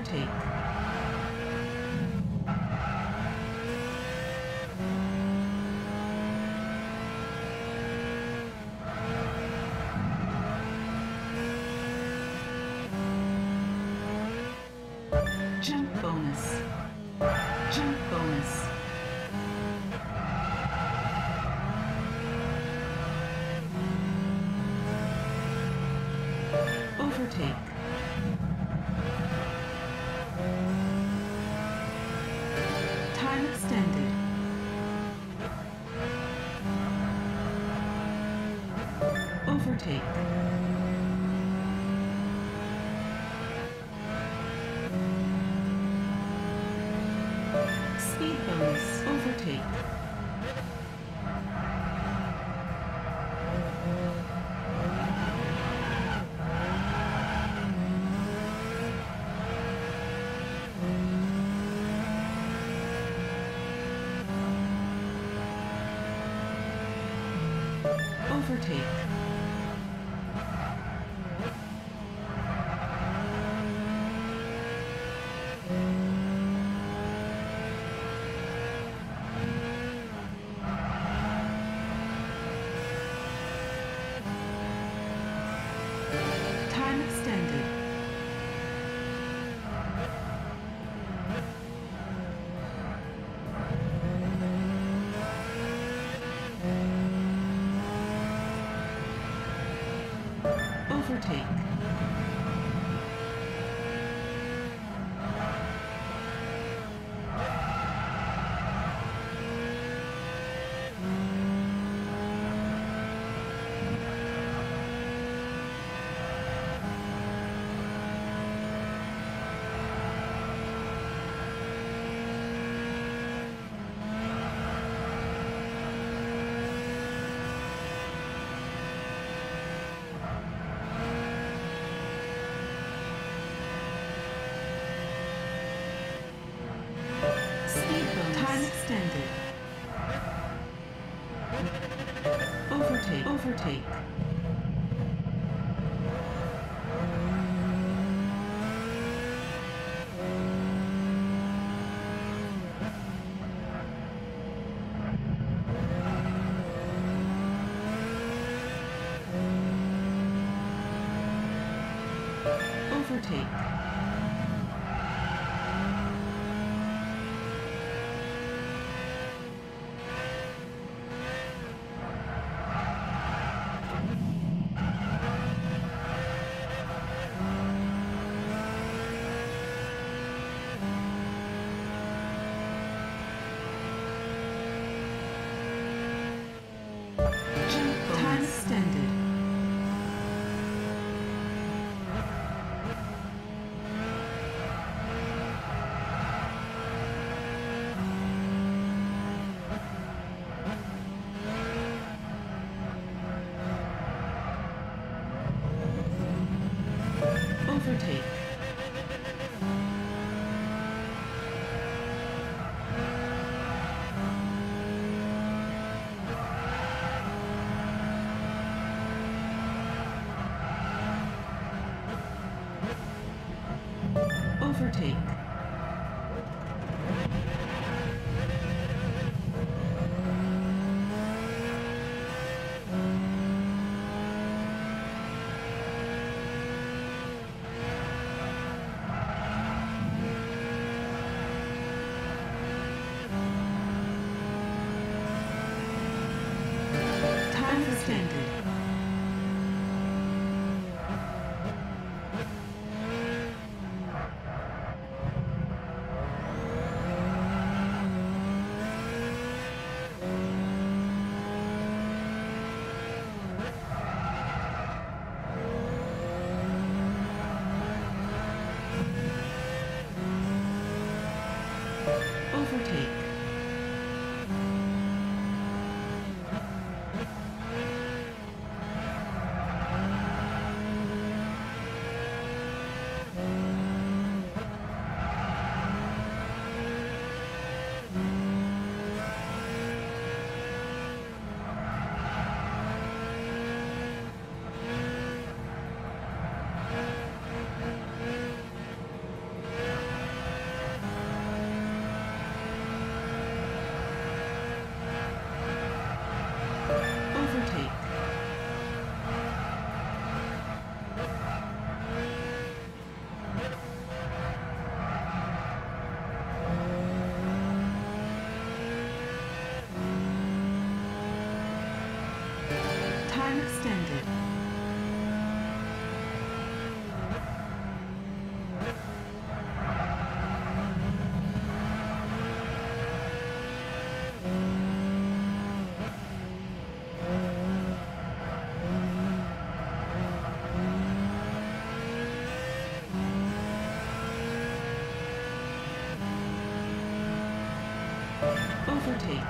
Overtake. Jump bonus. Jump bonus. Overtake. Overtake. Speed bonus. Overtake. Overtake. Overtake. Speed bonus. Time extended. Overtake. Overtake. Overtake. Overtake. Time extended. Time extended. Overtake.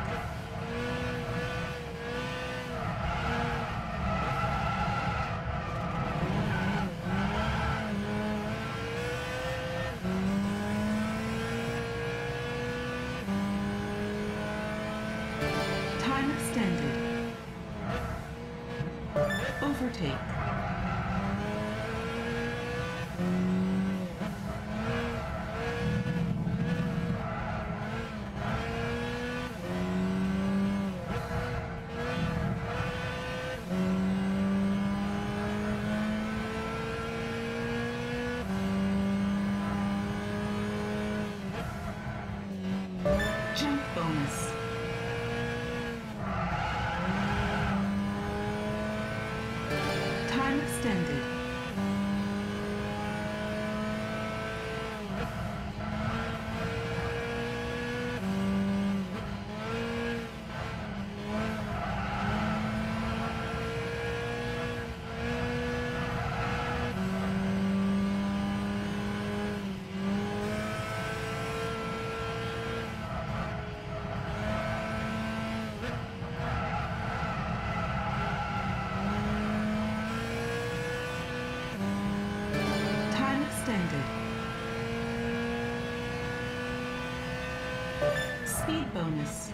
Overtake. Bonus.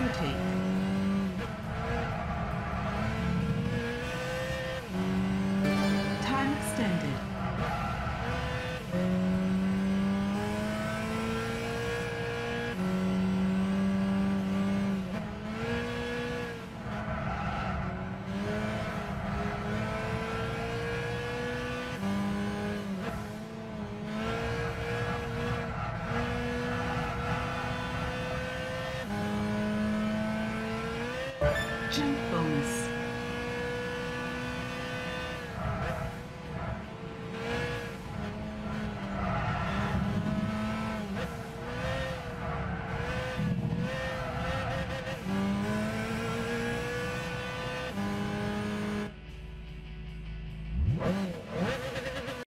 Overtake.